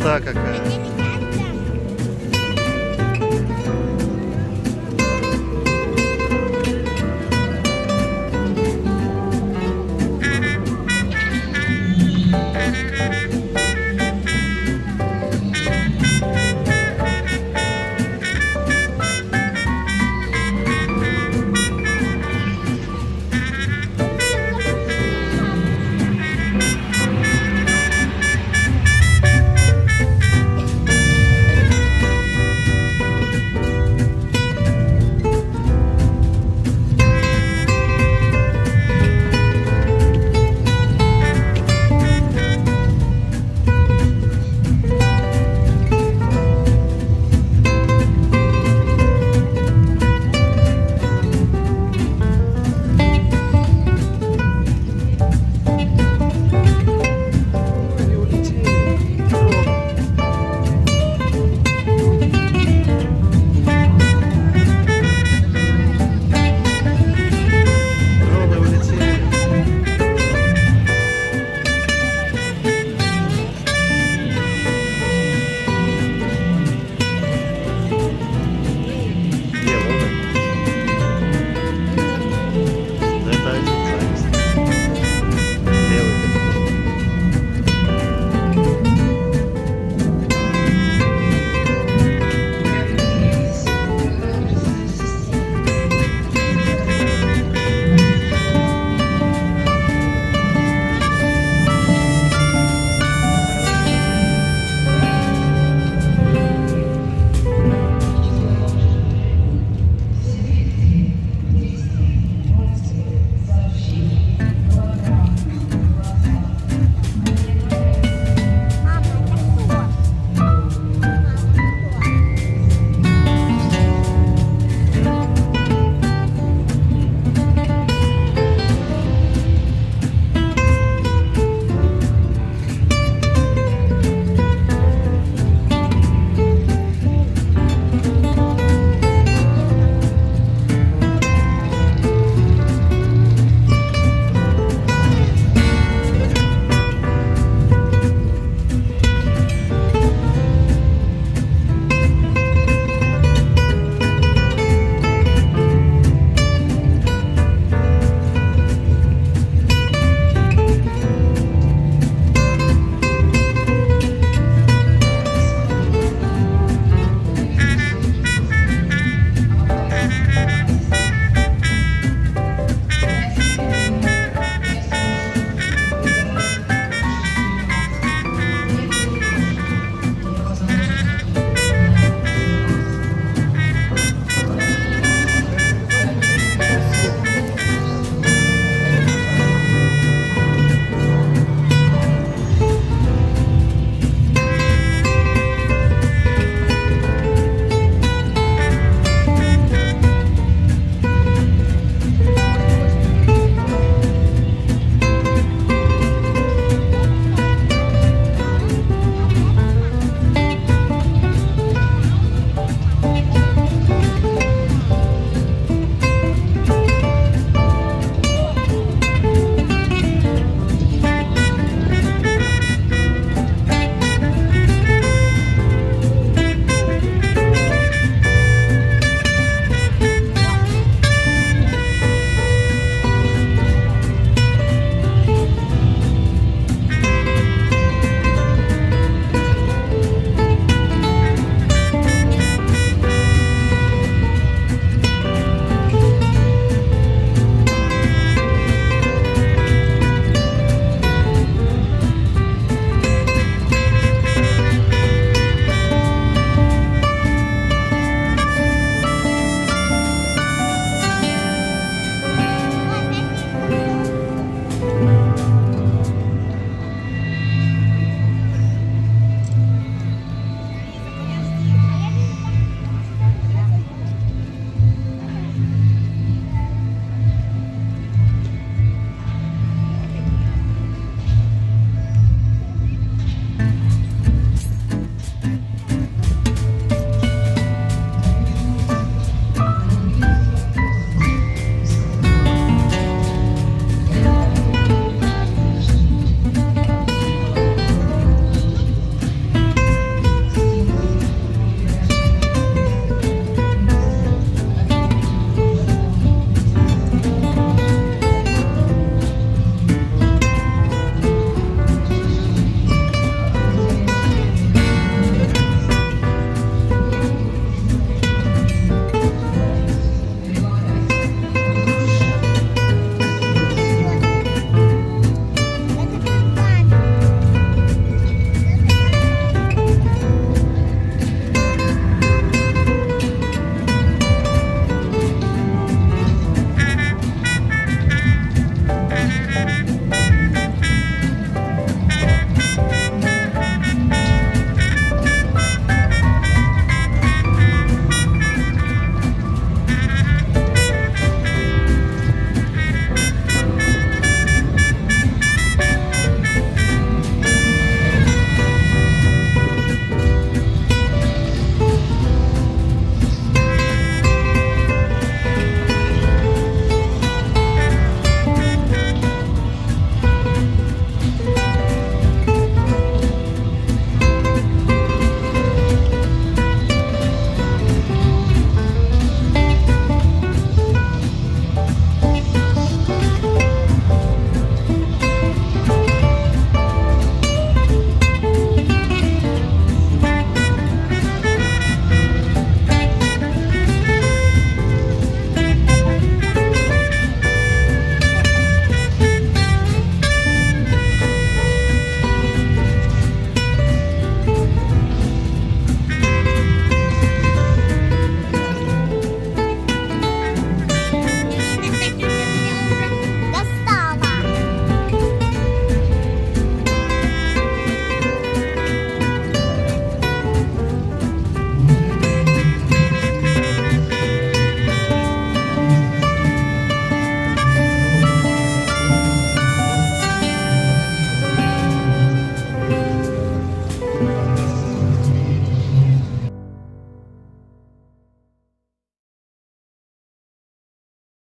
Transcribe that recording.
красота какая.